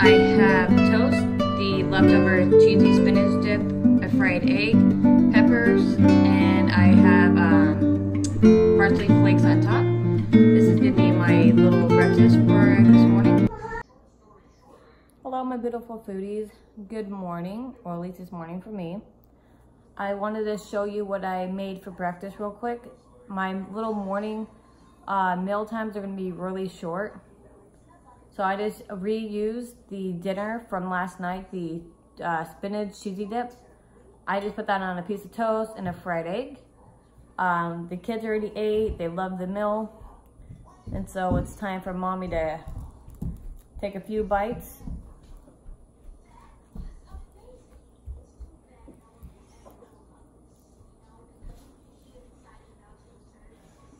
I have toast, the leftover cheesy spinach dip, a fried egg, peppers, and I have um, parsley flakes on top. This is going to be my little breakfast for this morning. Hello my beautiful foodies. Good morning, or at least it's morning for me. I wanted to show you what I made for breakfast real quick. My little morning uh, meal times are going to be really short so I just reused the dinner from last night, the uh, spinach cheesy dip. I just put that on a piece of toast and a fried egg. Um, the kids already ate, they love the meal. And so it's time for mommy to take a few bites.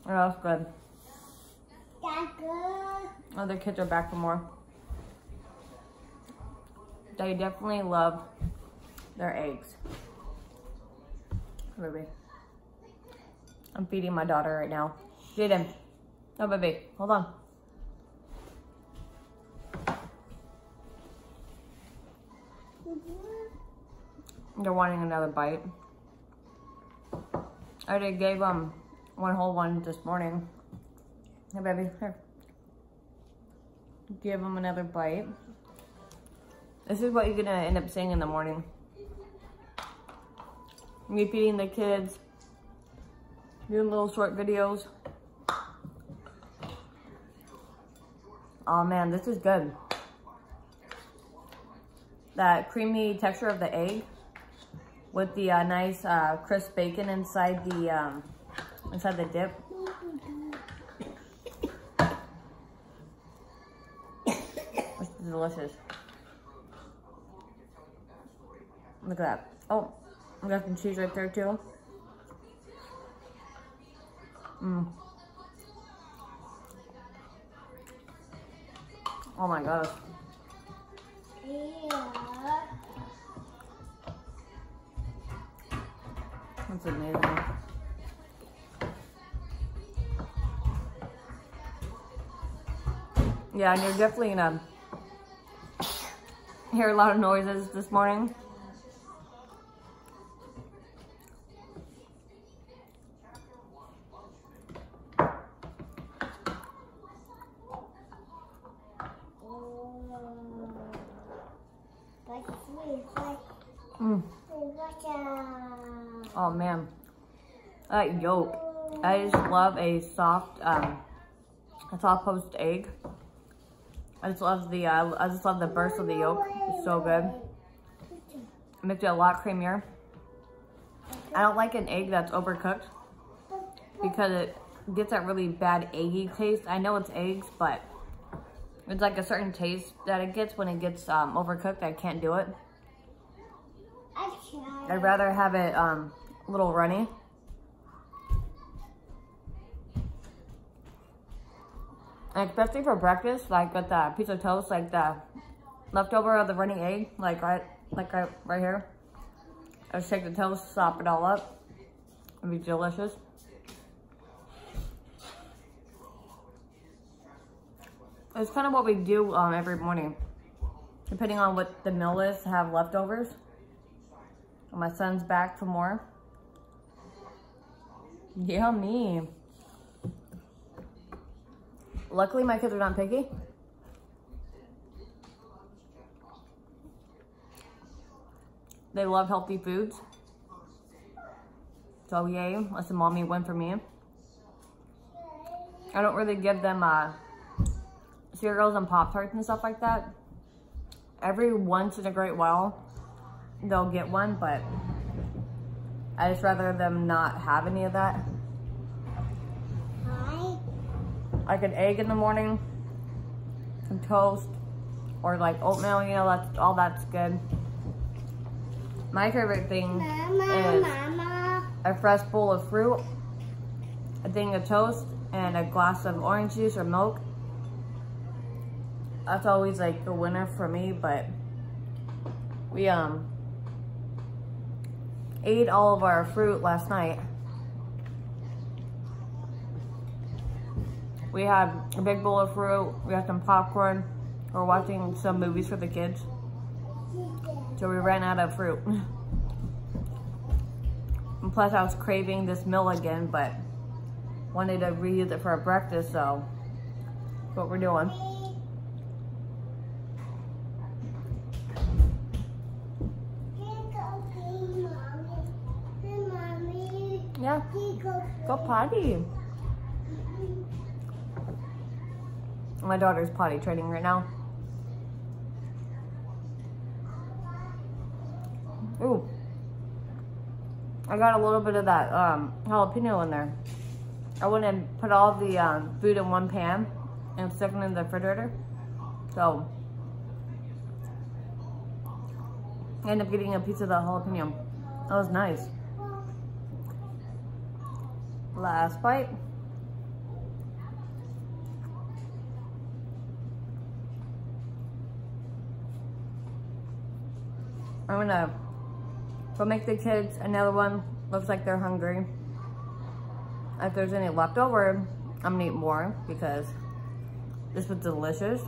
Oh, that's good. Other kids are back for more. They definitely love their eggs. Baby. I'm feeding my daughter right now. Feed him. No, baby. Hold on. They're wanting another bite. I already gave them one whole one this morning. Hey, baby. Here. Give them another bite. This is what you're gonna end up seeing in the morning. Me feeding the kids, doing little short videos. Oh man, this is good. That creamy texture of the egg with the uh, nice uh, crisp bacon inside the um, inside the dip. It's delicious. Look at that. Oh, I got some cheese right there too. Mmm. Oh my gosh. Yeah. That's amazing. Yeah, and you're definitely gonna hear a lot of noises this morning. Mm. Oh man, that yolk. I just love a soft, um, a soft poached egg. I just love the, uh, I just love the burst of the yolk. It's so good. It makes it a lot creamier. I don't like an egg that's overcooked because it gets that really bad eggy taste. I know it's eggs, but it's like a certain taste that it gets when it gets um, overcooked. I can't do it. I'd rather have it um, a little runny. Especially for breakfast, like with the piece of toast, like the leftover of the runny egg, like right, like right, right here. I just take the toast, sop it all up. It'd be delicious. It's kind of what we do um, every morning. Depending on what the meal is, have leftovers. My son's back for more. Yummy. Luckily, my kids are not picky. They love healthy foods. So yay, that's a mommy win for me. I don't really give them uh, cereals and Pop-Tarts and stuff like that. Every once in a great while, they'll get one, but I just rather them not have any of that. Like an egg in the morning, some toast, or like oatmeal, you know, that's all that's good. My favorite thing Mama, is Mama. a fresh bowl of fruit, a thing of toast, and a glass of orange juice or milk. That's always like the winner for me, but we um ate all of our fruit last night. We had a big bowl of fruit, we had some popcorn, we're watching some movies for the kids. So we ran out of fruit. And plus I was craving this meal again, but wanted to reuse it for breakfast, so that's what we're doing. Yeah. Go potty. My daughter's potty training right now. Ooh. I got a little bit of that um, jalapeno in there. I went and put all the um, food in one pan and stuck it in the refrigerator. So, I ended up getting a piece of the jalapeno. That was nice. Last bite. I'm gonna go make the kids another one. Looks like they're hungry. If there's any left over, I'm gonna eat more because this was delicious.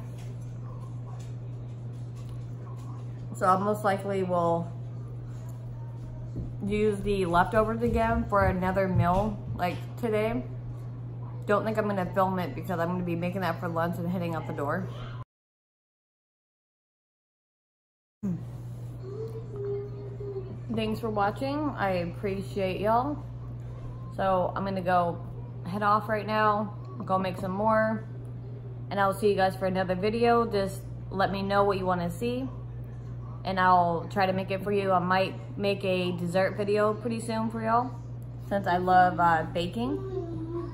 So I most likely will use the leftovers again for another meal like today. Don't think I'm gonna film it because I'm gonna be making that for lunch and heading out the door. Hmm. Thanks for watching. I appreciate y'all. So I'm gonna go head off right now, go make some more, and I'll see you guys for another video. Just let me know what you wanna see, and I'll try to make it for you. I might make a dessert video pretty soon for y'all, since I love uh, baking.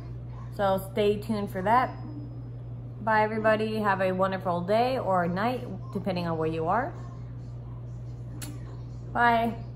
So stay tuned for that. Bye everybody, have a wonderful day or night, depending on where you are. Bye.